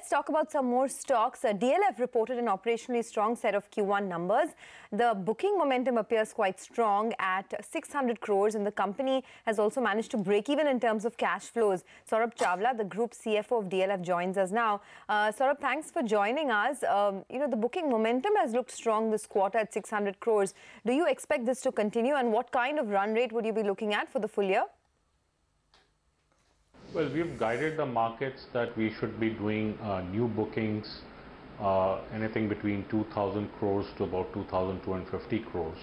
Let's talk about some more stocks. Uh, DLF reported an operationally strong set of Q1 numbers. The booking momentum appears quite strong at 600 crores, and the company has also managed to break even in terms of cash flows. Saurabh Chawla, the group CFO of DLF, joins us now. Uh, Saurabh, thanks for joining us. Um, you know, the booking momentum has looked strong this quarter at 600 crores. Do you expect this to continue, and what kind of run rate would you be looking at for the full year? Well, we've guided the markets that we should be doing uh, new bookings uh, anything between 2,000 crores to about 2,250 crores.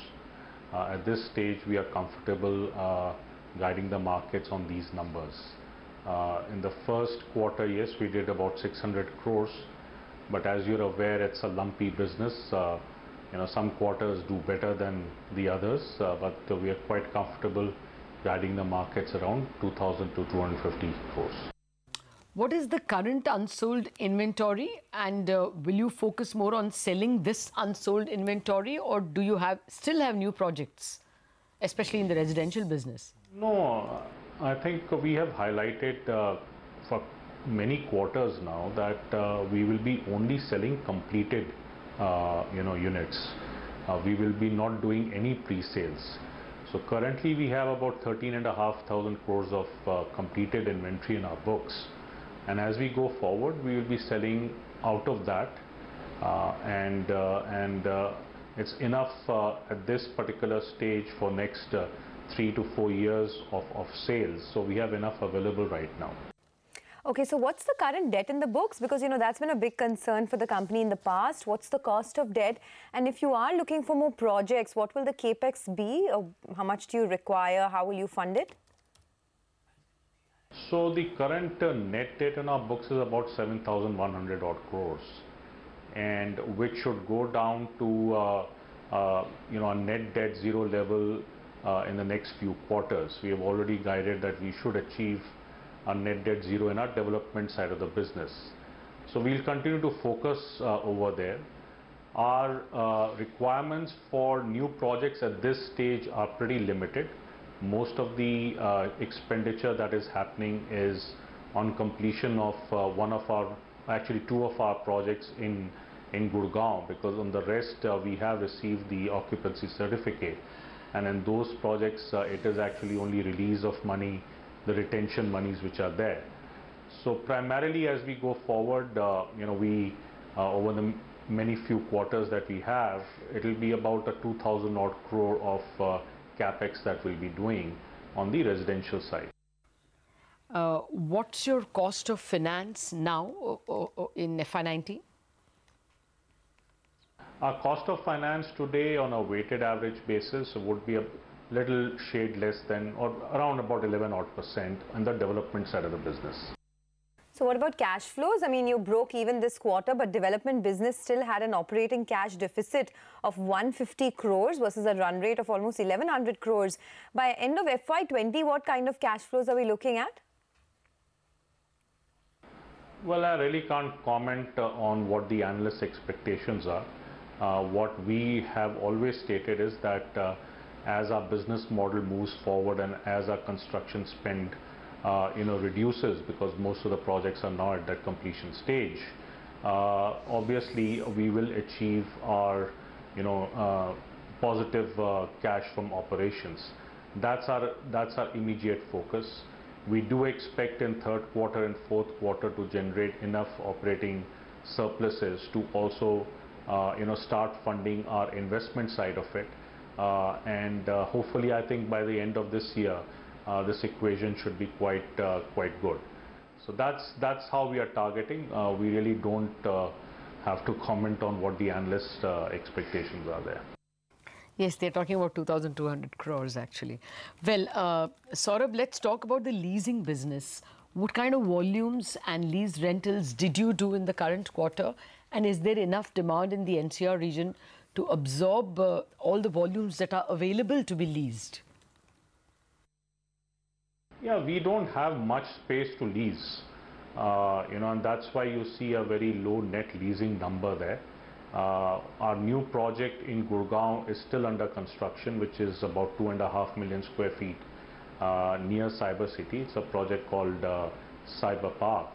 Uh, at this stage, we are comfortable guiding the markets on these numbers. In the first quarter, yes, we did about 600 crores, but as you're aware, it's a lumpy business. You know, some quarters do better than the others, but we are quite comfortable guiding the markets around 2,000 to 250 crores. What is the current unsold inventory and uh, will you focus more on selling this unsold inventory or do you have still have new projects, especially in the residential business? No, I think we have highlighted uh, for many quarters now that uh, we will be only selling completed uh, you know units. Uh, we will be not doing any pre-sales. So currently we have about 13,500 crores of uh, completed inventory in our books. And as we go forward, we will be selling out of that. Uh, and uh, and uh, it's enough uh, at this particular stage for next three to four years of, of sales. So we have enough available right now. Okay, so what's the current debt in the books? Because, you know, that's been a big concern for the company in the past. What's the cost of debt? And if you are looking for more projects, what will the capex be? Or how much do you require? How will you fund it? So the current uh, net debt in our books is about 7,100 odd crores and which should go down to uh, uh, you know a net debt zero level uh, in the next few quarters. We have already guided that we should achieve a net debt zero in our development side of the business. So we'll continue to focus uh, over there. Our uh, requirements for new projects at this stage are pretty limited. Most of the uh, expenditure that is happening is on completion of uh, one of our, actually two of our projects in, in Gurgaon because on the rest uh, we have received the occupancy certificate and in those projects uh, it is actually only release of money, the retention monies which are there. So primarily as we go forward, uh, you know, we uh, over the many few quarters that we have, it will be about a 2,000 odd crore of uh, capex that we'll be doing on the residential side. Uh, what's your cost of finance now in FY19? Our cost of finance today on a weighted average basis would be a little shade less than or around about 11 odd percent on the development side of the business. So what about cash flows? I mean, you broke even this quarter, but development business still had an operating cash deficit of 150 crores versus a run rate of almost 1100 crores. By end of FY20, what kind of cash flows are we looking at? Well, I really can't comment uh, on what the analyst expectations are. Uh, what we have always stated is that uh, as our business model moves forward and as our construction spend uh, you know reduces because most of the projects are now at that completion stage uh, obviously we will achieve our you know uh, positive cash from operations. That's our that's our immediate focus. We do expect in third quarter and fourth quarter to generate enough operating surpluses to also you know start funding our investment side of it and uh, hopefully I think by the end of this year uh, this equation should be quite uh, quite good. So that's that's how we are targeting. Uh, we really don't uh, have to comment on what the analyst uh, expectations are there. Yes, they're talking about 2,200 crores actually. Well, uh, Saurabh, let's talk about the leasing business. What kind of volumes and lease rentals did you do in the current quarter? And is there enough demand in the NCR region to absorb uh, all the volumes that are available to be leased? Yeah, we don't have much space to lease, uh, you know, and that's why you see a very low net leasing number there. Uh, our new project in Gurgaon is still under construction, which is about two and a half million square feet. uh, near Cyber City. It's a project called uh, Cyber Park.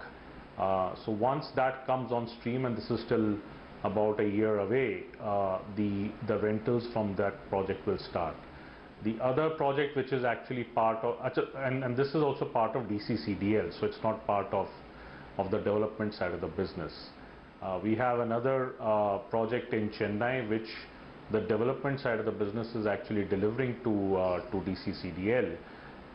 Uh, so once that comes on stream, and this is still about a year away, uh, the, the rentals from that project will start. The other project which is actually part of, and, and this is also part of DCCDL, so it's not part of, of the development side of the business. Uh, we have another uh, project in Chennai which the development side of the business is actually delivering to, uh, to DCCDL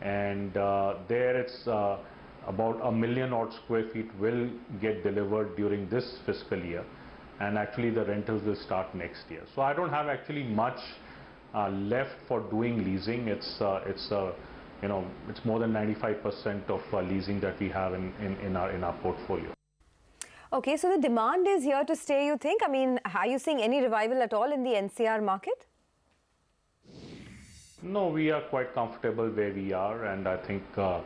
and uh, there it's uh, about a million odd square feet will get delivered during this fiscal year and actually the rentals will start next year. So I don't have actually much uh, left for doing leasing. It's, uh, it's uh, you know, it's more than 95% of uh, leasing that we have in, in, in, our, in our portfolio. Okay, so the demand is here to stay, you think? I mean, are you seeing any revival at all in the NCR market? No, we are quite comfortable where we are, and I think uh,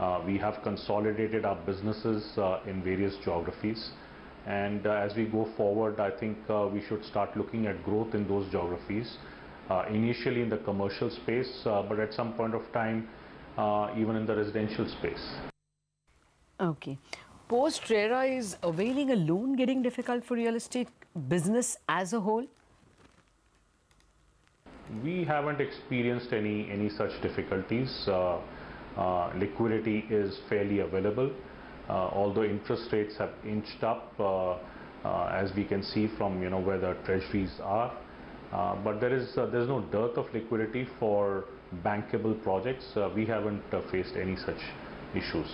uh, we have consolidated our businesses uh, in various geographies. And uh, as we go forward, I think uh, we should start looking at growth in those geographies, uh, initially in the commercial space, but at some point of time, even in the residential space. Okay. Post RERA is availing a loan getting difficult for real estate business as a whole? We haven't experienced any, any such difficulties. Uh, uh, liquidity is fairly available, although interest rates have inched up uh, uh, as we can see from you know where the treasuries are. Uh, but there is there's no dearth of liquidity for bankable projects. we haven't faced any such issues.